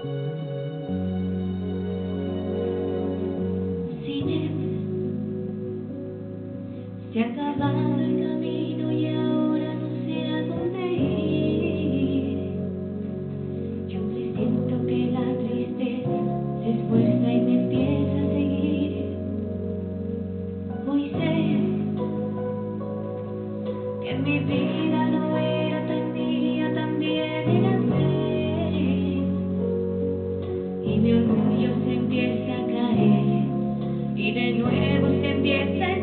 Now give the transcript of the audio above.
Sin él, se ha acabado el camino y ahora no sé a dónde ir. Yo presiento que la tristeza se esfuerza y me empieza a seguir. Moisés, que me pide. siete